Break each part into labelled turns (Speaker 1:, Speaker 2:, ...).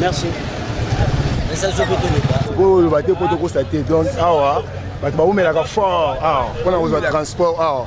Speaker 1: merci
Speaker 2: koloba te mpo tokosa te donc awa bato baumelaka fort awa mpo na kozwa transport awa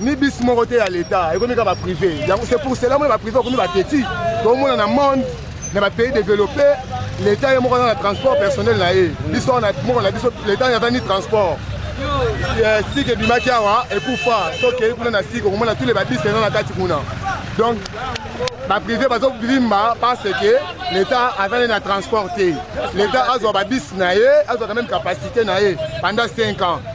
Speaker 2: ni bis moko te ya leta ekomi kaka baprive yango c'est pour cela moi baprive ekomi bateti tomona na monde na bapays développé leta ye moko aza na transport personnel na ye biso moko na biso leta aza ni transport euh, sik ebimaki awa ekufa tokei kuna na sik okomona tous les babis eza na kati kuna donc baprive bazovimba parce que leta aza ne na transport te leta azwa babis na ye azwaka meme capacité na ye pendant 5 ans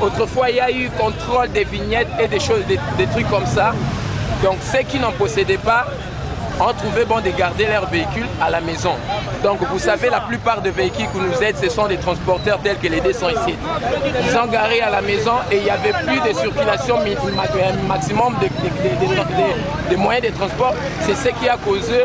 Speaker 3: autrefois il y a eu contrôle des vignettes et des choses, des trucs comme ça. Donc ceux qui n'en possédaient pas ont trouvé bon de garder leur véhicule à la maison. Donc vous savez, la plupart des véhicules que nous aident, ce sont des transporteurs tels que les sont ici. Ils ont garé à la maison et il n'y avait plus de circulation euh, maximum de, de, moyens de transport. C'est ce qui a causé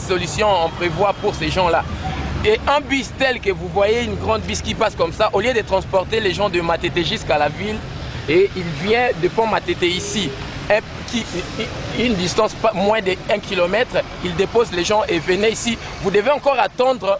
Speaker 3: solution on prévoit pour ces gens-là. Et un bus tel que vous voyez, une grande bus qui passe comme ça, au lieu de transporter les gens de Matete jusqu'à la ville, et il vient de Pont Matete ici une distance moins de 1 km, il dépose les gens et venez ici. Vous devez encore attendre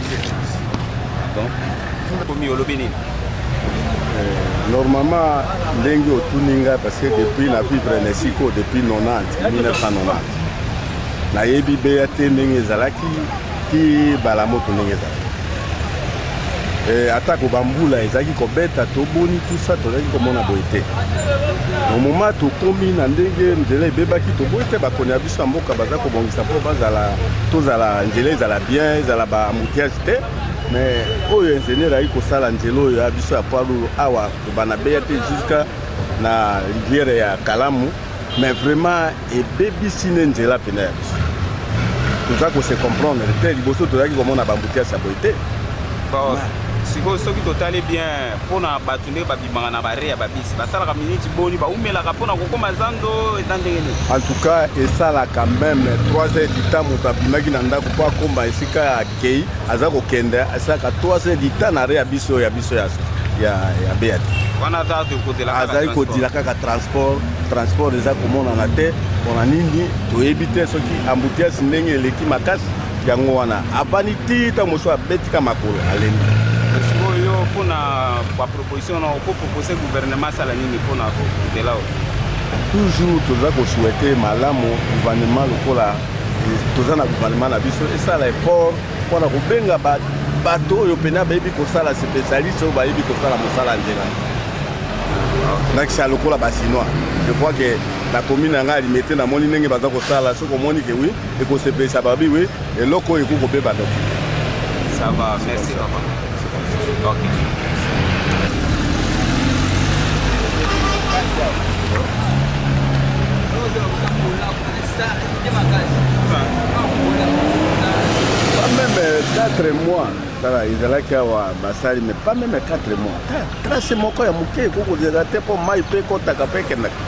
Speaker 4: komi olobi nini euh,
Speaker 5: normalement ndenge otuni ngai parce que depuis na vivre na esika oyo depuis 90 1990 nayebi beya te ndenge ezalaki ti bala moto ndenge ezalaki eh, atako bambula ezalaki kobeta toboni tusa tozalaki komona boye te momoma tokomi na ndenge nzela ebebaki toboyi te bakoni na mboka baza kobongisa mpo bazala tozala nzela ezala bien ezala ba embouteillage te mais oyo ingénieur ayi kosala nzela oyo ya biso ya poids lourd awa kobana beya te jusqu'à na rivière ya kalamu mais vraiment ebebisi ne nzela pene ya biso toza kose comprendre te liboso tozalaki komona ba embouteillage ya boye te
Speaker 4: sikoyo soki totali bien mpo na bato nde bimaka na bare ya babisi basalaka miniti boni baumelaka mpo na kokoma zando eza ndenge nini
Speaker 5: en tout cas esalaka meme 3 heures du temps moto abimaki na ndako mpo akoma esika ya akei aza kokende asalaka 3 heures du temps na re ya biso ya biso ya, ya, ya beati
Speaker 4: wana
Speaker 5: azali kodila kaka transport transport eza komonana te mpona nini toyebi te soki ambutiasi ndenge eleki makasi yango wana abani ti ntango mosusu abetika makolo alembi
Speaker 4: sikoyo mpona Ba proposition na oko proposer gouvernement sala nini pona ko kutela o.
Speaker 5: Toujours toza ko souhaiter malamu gouvernement lokola toza na gouvernement na biso esala effort pona ko benga ba bato oyo pena bayebi kosala spécialiste oyo bayebi kosala mosala nzela nakisa lokola basinois je crois que na commune ya ngai alimete namoni ndenge baza kosala soki omoni ke wi ekosepelisa babi wi eloko oyo ekoki kobeba doki
Speaker 4: ça va merci papa
Speaker 5: kaka ezalaki awa basali me pas meme 4 mois trace moko ya moke ekokozela te mpo mai mpe ekotaka mpe ekendaka